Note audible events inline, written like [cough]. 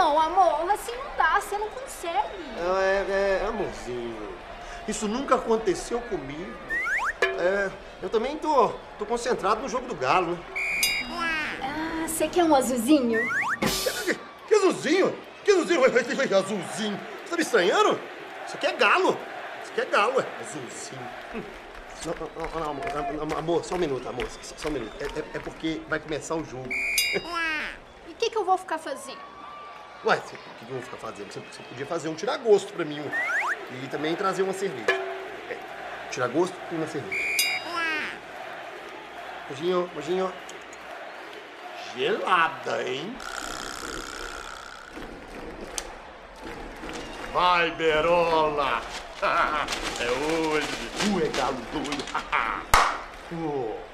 Não, amor, assim não dá, você não consegue. É, é, amorzinho, isso nunca aconteceu comigo. É, eu também tô, tô concentrado no jogo do galo, né? Ah, você quer um azulzinho? Que, que azulzinho? Que azulzinho? Azulzinho. Você tá me estranhando? Isso aqui é galo. Isso aqui é galo, é azulzinho. Hum. Não, não, não, amor, amor, só um minuto, amor, só, só um minuto. É, é, é, porque vai começar o jogo. E o que, que eu vou ficar fazendo? Ué, o que, que eu vou ficar fazendo? Você, você podia fazer um tiragosto pra mim. E também trazer uma cerveja. É, tiragosto e uma cerveja. Mojinho, mojinho. Gelada, hein? Vai, Berola! [laughs] é hoje! Tu é galo doido! [laughs] oh.